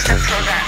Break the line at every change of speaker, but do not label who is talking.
Central Dance.